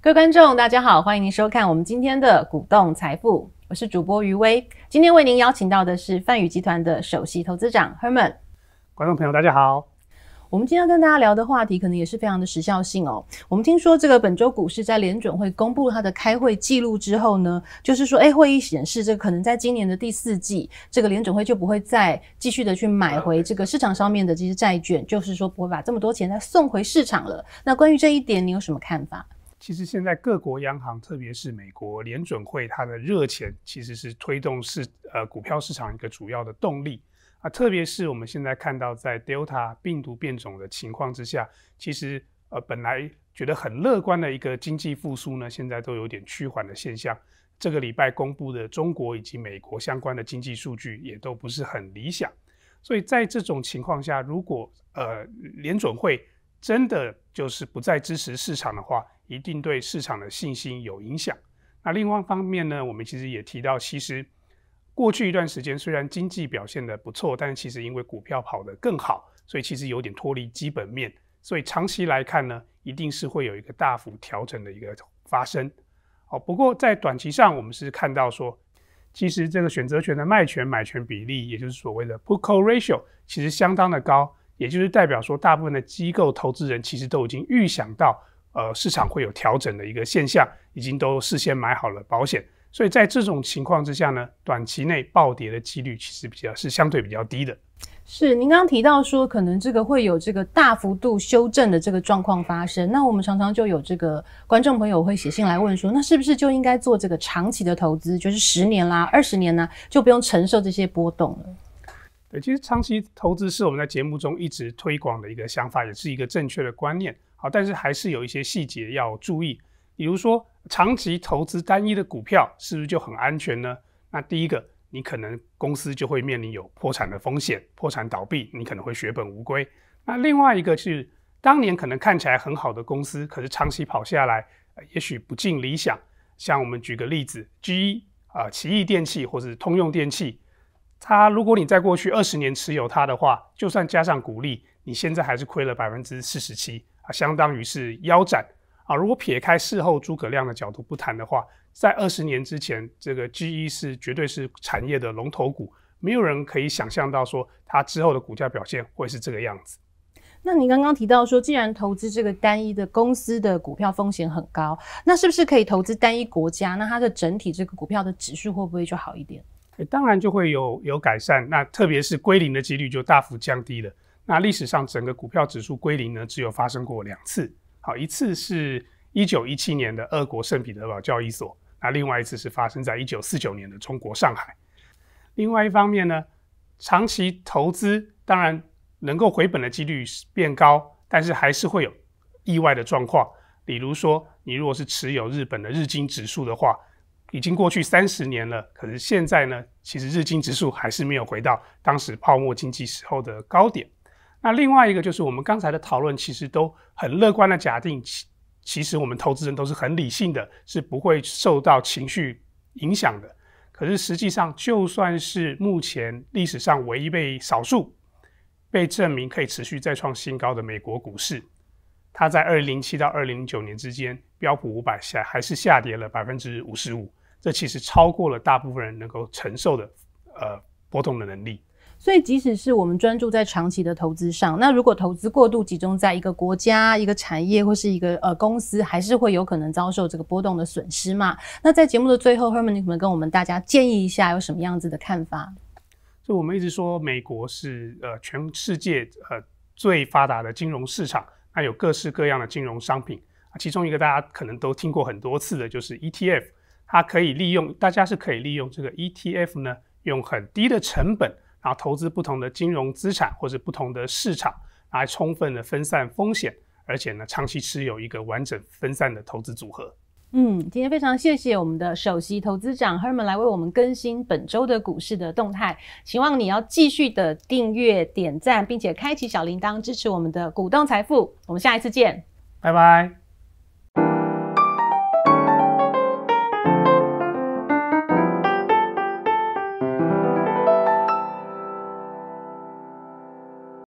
各位观众，大家好，欢迎您收看我们今天的股动财富，我是主播余威。今天为您邀请到的是泛宇集团的首席投资长 Herman。观众朋友，大家好。我们今天要跟大家聊的话题，可能也是非常的时效性哦。我们听说这个本周股市在联准会公布它的开会记录之后呢，就是说，哎，会议显示，这个可能在今年的第四季，这个联准会就不会再继续的去买回这个市场上面的这些债券，就是说不会把这么多钱再送回市场了。那关于这一点，你有什么看法？其实现在各国央行，特别是美国联准会，它的热钱其实是推动市呃股票市场一个主要的动力。啊，特别是我们现在看到，在 Delta 病毒变种的情况之下，其实呃本来觉得很乐观的一个经济复苏呢，现在都有点趋缓的现象。这个礼拜公布的中国以及美国相关的经济数据也都不是很理想。所以在这种情况下，如果呃联准会真的就是不再支持市场的话，一定对市场的信心有影响。那另外一方面呢，我们其实也提到，其实。过去一段时间，虽然经济表现的不错，但是其实因为股票跑得更好，所以其实有点脱离基本面。所以长期来看呢，一定是会有一个大幅调整的一个发生。哦，不过在短期上，我们是看到说，其实这个选择权的卖权买权比例，也就是所谓的 put call ratio，其实相当的高，也就是代表说，大部分的机构投资人其实都已经预想到，呃，市场会有调整的一个现象，已经都事先买好了保险。所以在这种情况之下呢，短期内暴跌的几率其实比较是相对比较低的。是您刚刚提到说，可能这个会有这个大幅度修正的这个状况发生。那我们常常就有这个观众朋友会写信来问说，那是不是就应该做这个长期的投资，就是十年啦、二十年呢，就不用承受这些波动了？对，其实长期投资是我们在节目中一直推广的一个想法，也是一个正确的观念。好，但是还是有一些细节要注意。比如说，长期投资单一的股票是不是就很安全呢？那第一个，你可能公司就会面临有破产的风险，破产倒闭，你可能会血本无归。那另外一个是，当年可能看起来很好的公司，可是长期跑下来，也许不尽理想。像我们举个例子，GE 啊，奇异电器或者通用电器，它如果你在过去二十年持有它的话，就算加上股利，你现在还是亏了百分之四十七啊，相当于是腰斩。啊，如果撇开事后诸葛亮的角度不谈的话，在二十年之前，这个 GE 是绝对是产业的龙头股，没有人可以想象到说它之后的股价表现会是这个样子。那你刚刚提到说，既然投资这个单一的公司的股票风险很高，那是不是可以投资单一国家？那它的整体这个股票的指数会不会就好一点？当然就会有有改善。那特别是归零的几率就大幅降低了。那历史上整个股票指数归零呢，只有发生过两次。好，一次是一九一七年的俄国圣彼得堡交易所，那另外一次是发生在一九四九年的中国上海。另外一方面呢，长期投资当然能够回本的几率变高，但是还是会有意外的状况。比如说，你如果是持有日本的日经指数的话，已经过去三十年了，可是现在呢，其实日经指数还是没有回到当时泡沫经济时候的高点。那另外一个就是我们刚才的讨论，其实都很乐观的假定，其其实我们投资人都是很理性的，是不会受到情绪影响的。可是实际上，就算是目前历史上唯一被少数被证明可以持续再创新高的美国股市，它在二零零七到二零零九年之间，标普五百下还是下跌了百分之五十五，这其实超过了大部分人能够承受的呃波动的能力。所以，即使是我们专注在长期的投资上，那如果投资过度集中在一个国家、一个产业或是一个呃公司，还是会有可能遭受这个波动的损失嘛？那在节目的最后，Herman，你可能跟我们大家建议一下，有什么样子的看法？就我们一直说，美国是呃全世界呃最发达的金融市场，那有各式各样的金融商品啊，其中一个大家可能都听过很多次的，就是 ETF，它可以利用，大家是可以利用这个 ETF 呢，用很低的成本。然后投资不同的金融资产或者不同的市场，来充分的分散风险，而且呢，长期持有一个完整分散的投资组合。嗯，今天非常谢谢我们的首席投资长 Herman 来为我们更新本周的股市的动态。希望你要继续的订阅、点赞，并且开启小铃铛，支持我们的股东财富。我们下一次见，拜拜。